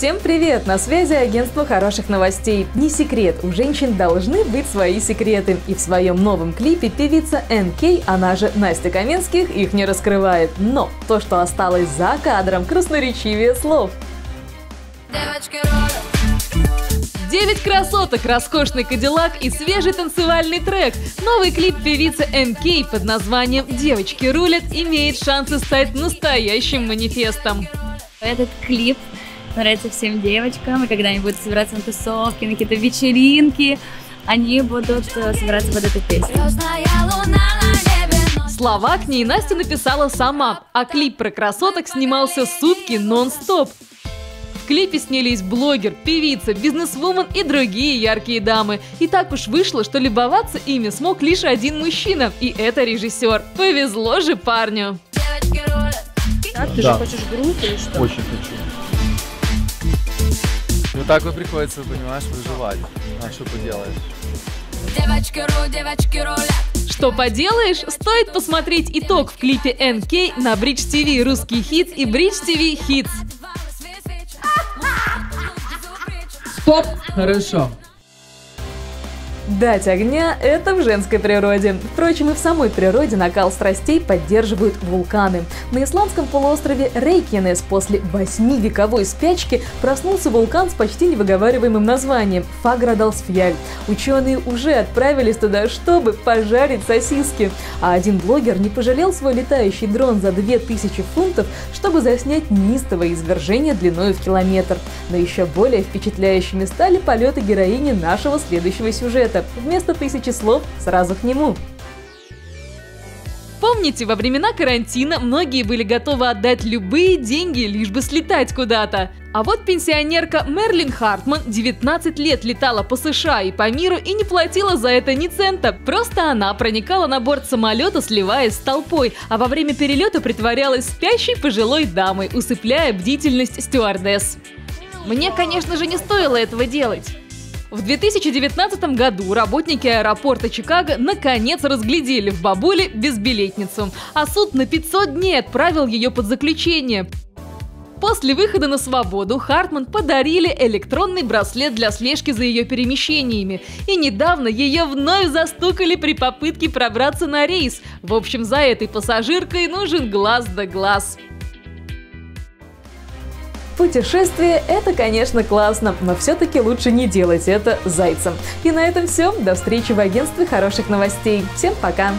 Всем привет! На связи агентство хороших новостей. Не секрет, у женщин должны быть свои секреты. И в своем новом клипе певица НК, она же Настя Каменских, их не раскрывает. Но то, что осталось за кадром, красноречивее слов. Девять красоток, роскошный кадиллак и свежий танцевальный трек. Новый клип певицы НК под названием «Девочки рулят» имеет шансы стать настоящим манифестом. Этот клип нравится всем девочкам, и когда они будут собираться на тусовки, на какие-то вечеринки, они будут э, собираться под эту песню. Слова к ней Настя написала сама, а клип про красоток снимался сутки нон-стоп. В клипе снялись блогер, певица, бизнесвумен и другие яркие дамы. И так уж вышло, что любоваться ими смог лишь один мужчина, и это режиссер. Повезло же парню. А, ты Да. же хочешь группу или что? Очень хочу. Так вот приходится, понимаешь, выживать. А что поделаешь? Девочки ру, девочки рулят. Что поделаешь, стоит посмотреть итог в клипе NK на Bridge TV русский хит и Bridge TV Hits. Стоп! Хорошо. Дать огня – это в женской природе. Впрочем, и в самой природе накал страстей поддерживают вулканы. На исландском полуострове Рейкьянес после восьмивековой спячки проснулся вулкан с почти невыговариваемым названием – Фаградалсфьяль. Ученые уже отправились туда, чтобы пожарить сосиски. А один блогер не пожалел свой летающий дрон за 2000 фунтов, чтобы заснять неистовое извержение длиной в километр. Но еще более впечатляющими стали полеты героини нашего следующего сюжета. Вместо тысячи слов сразу к нему. Помните, во времена карантина многие были готовы отдать любые деньги, лишь бы слетать куда-то. А вот пенсионерка Мерлин Хартман 19 лет летала по США и по миру и не платила за это ни цента. Просто она проникала на борт самолета, сливаясь с толпой, а во время перелета притворялась спящей пожилой дамой, усыпляя бдительность стюардесс. Мне, конечно же, не стоило этого делать. В 2019 году работники аэропорта Чикаго наконец разглядели в бабуле безбилетницу, а суд на 500 дней отправил ее под заключение. После выхода на свободу Хартман подарили электронный браслет для слежки за ее перемещениями. И недавно ее вновь застукали при попытке пробраться на рейс. В общем, за этой пассажиркой нужен глаз да глаз. Путешествие – это, конечно, классно, но все-таки лучше не делать это зайцем. И на этом все. До встречи в агентстве хороших новостей. Всем пока!